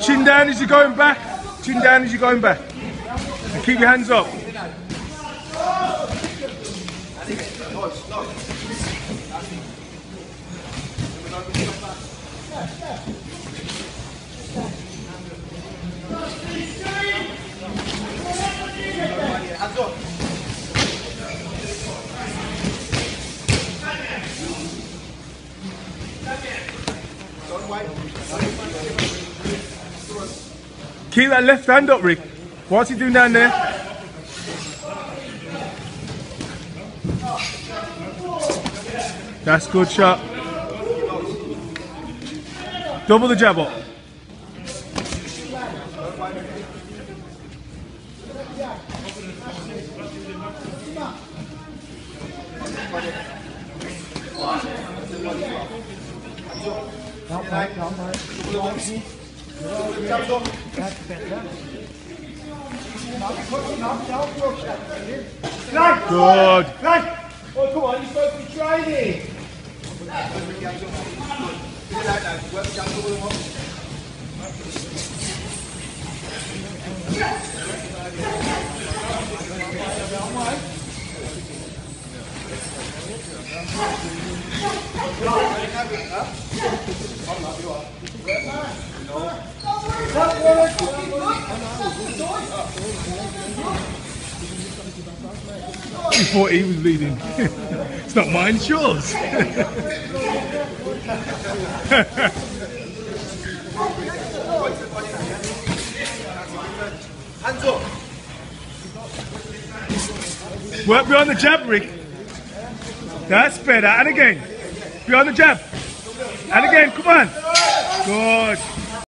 Chin down as you're going back. Chin down as you're going back. And keep your hands up. Keep that left hand up, Rick. What's he doing down there? That's good shot. Double the jab up. Good. Right. Oh, come on, you're supposed to be training. He thought he was leading. it's not mine, it's yours. Hands up. Work behind the jab, Rick. That's better. And again. Behind the jab. And again, come on. Good.